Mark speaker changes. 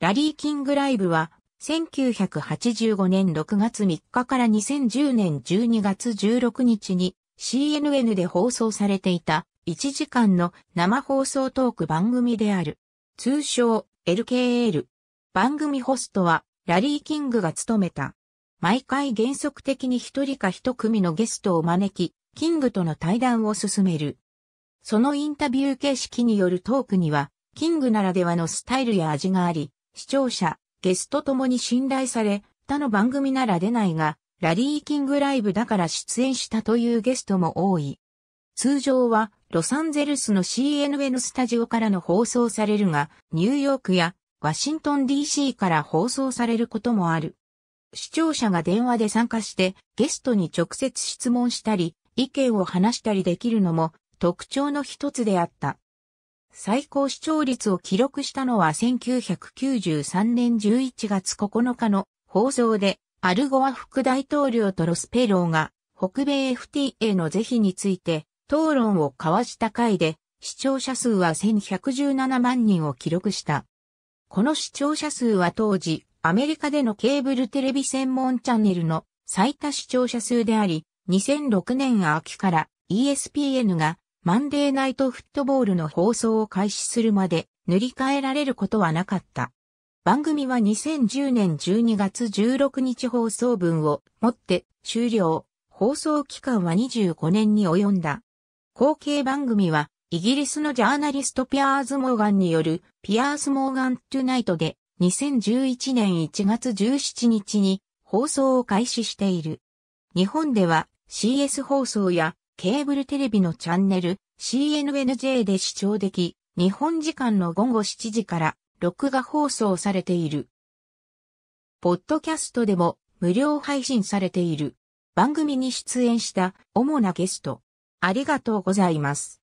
Speaker 1: ラリーキングライブは、1985年6月3日から2010年12月16日に CNN で放送されていた1時間の生放送トーク番組である。通称 LKL。番組ホストはラリーキングが務めた。毎回原則的に一人か一組のゲストを招き、キングとの対談を進める。そのインタビュー形式によるトークには、キングならではのスタイルや味があり、視聴者、ゲストともに信頼され、他の番組なら出ないが、ラリーキングライブだから出演したというゲストも多い。通常は、ロサンゼルスの CNN スタジオからの放送されるが、ニューヨークやワシントン DC から放送されることもある。視聴者が電話で参加してゲストに直接質問したり、意見を話したりできるのも特徴の一つであった。最高視聴率を記録したのは1993年11月9日の放送で、アルゴア副大統領とロスペローが北米 FTA の是非について討論を交わした回で、視聴者数は1117万人を記録した。この視聴者数は当時、アメリカでのケーブルテレビ専門チャンネルの最多視聴者数であり、2006年秋から ESPN がマンデーナイトフットボールの放送を開始するまで塗り替えられることはなかった。番組は2010年12月16日放送分をもって終了。放送期間は25年に及んだ。後継番組はイギリスのジャーナリストピアーズ・モーガンによるピアース・モーガン・トゥナイトで2011年1月17日に放送を開始している。日本では CS 放送やケーブルテレビのチャンネル CNNJ で視聴でき、日本時間の午後7時から録画放送されている。ポッドキャストでも無料配信されている。番組に出演した主なゲスト。ありがとうございます。